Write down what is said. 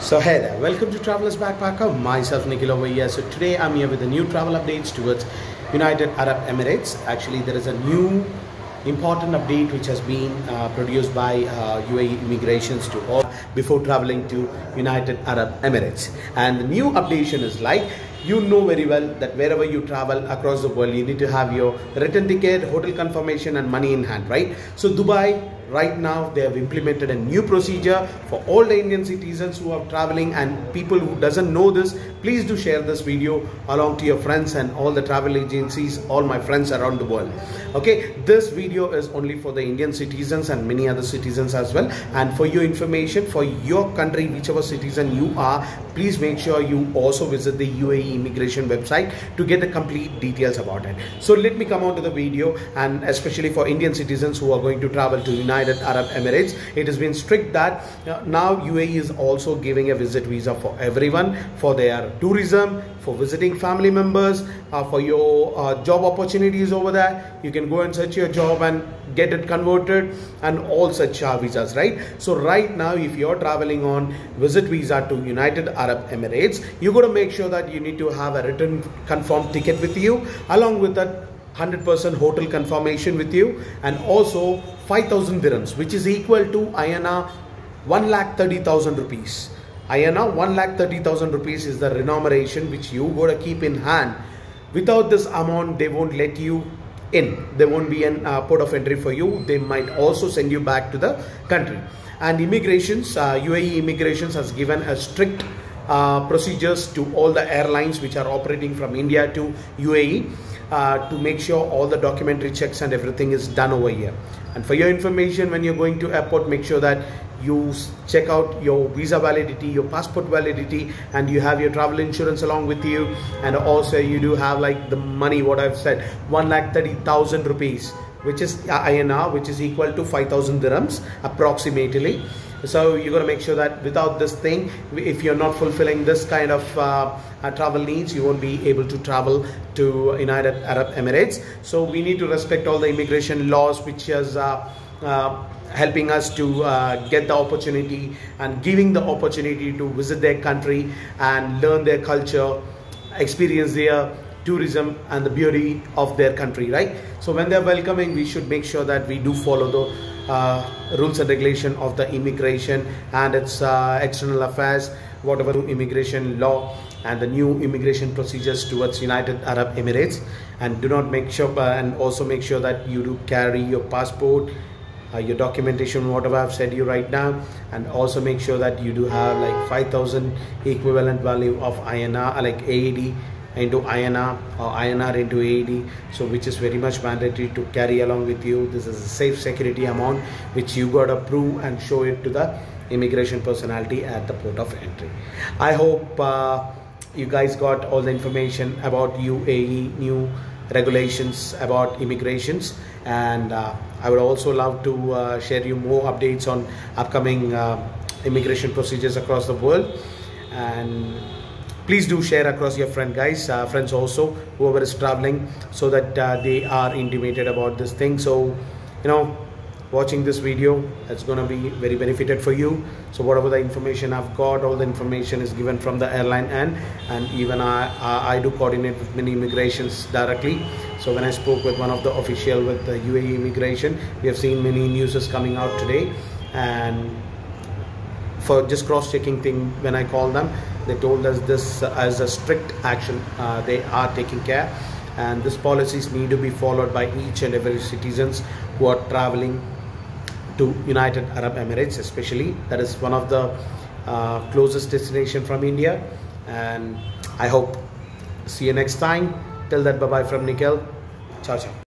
So hey there, welcome to Travellers Backpacker. Myself Nikhil over here. So today I'm here with the new travel updates towards United Arab Emirates. Actually, there is a new important update which has been uh, produced by uh, UAE immigrations to all before traveling to United Arab Emirates. And the new updation is like you know very well that wherever you travel across the world, you need to have your return ticket, hotel confirmation, and money in hand, right? So Dubai right now they have implemented a new procedure for all the indian citizens who are traveling and people who doesn't know this please do share this video along to your friends and all the travel agencies all my friends around the world. Okay this video is only for the indian citizens and many other citizens as well. And for your information for your country whichever citizen you are please make sure you also visit the uae immigration website to get the complete details about it. So let me come on to the video and especially for indian citizens who are going to travel to united United Arab Emirates. It has been strict that uh, now UAE is also giving a visit visa for everyone for their tourism, for visiting family members, uh, for your uh, job opportunities over there. You can go and search your job and get it converted and all such uh, visas, right? So right now, if you're traveling on visit visa to United Arab Emirates, you got to make sure that you need to have a written confirmed ticket with you along with that 100% hotel confirmation with you and also 5000 dirhams which is equal to INR 1,30,000 rupees. INR 1,30,000 rupees is the remuneration which you gotta keep in hand. Without this amount, they won't let you in. There won't be an uh, port of entry for you. They might also send you back to the country. And immigrations, uh, UAE immigrations has given a strict procedures to all the airlines which are operating from India to UAE uh, to make sure all the documentary checks and everything is done over here. And for your information, when you're going to airport, make sure that you check out your visa validity, your passport validity, and you have your travel insurance along with you. And also you do have like the money, what I've said, one lakh thirty thousand rupees, which is INR, which is equal to 5,000 dirhams approximately so you got to make sure that without this thing if you're not fulfilling this kind of uh, uh, travel needs you won't be able to travel to united arab emirates. So we need to respect all the immigration laws which is uh, uh helping us to uh, get the opportunity and giving the opportunity to visit their country and learn their culture experience their tourism and the beauty of their country right? So when they're welcoming we should make sure that we do follow the uh, rules and regulation of the immigration and its uh, external affairs, whatever immigration law and the new immigration procedures towards United Arab Emirates. And do not make sure uh, and also make sure that you do carry your passport uh, your documentation whatever I've said you right now. And also make sure that you do have like 5000 equivalent value of INR like AED into INR or INR into AED so which is very much mandatory to carry along with you. This is a safe security amount which you got to prove and show it to the immigration personality at the port of entry. I hope uh, you guys got all the information about UAE new regulations about immigrations and uh, I would also love to uh, share you more updates on upcoming uh, immigration procedures across the world. And please do share across your friend guys uh, friends also whoever is traveling so that uh, they are intimated about this thing. So you know watching this video it's going to be very benefited for you. So whatever the information i've got all the information is given from the airline and and even i i, I do coordinate with many immigrations directly. So when i spoke with one of the official with the uae immigration we have seen many newses coming out today. And for just cross-checking thing when I call them they told us this as a strict action uh, they are taking care. And these policies need to be followed by each and every citizens who are traveling to United Arab Emirates especially. That is one of the uh, closest destination from India. And I hope see you next time. Till that bye bye from Nikhil. Ciao ciao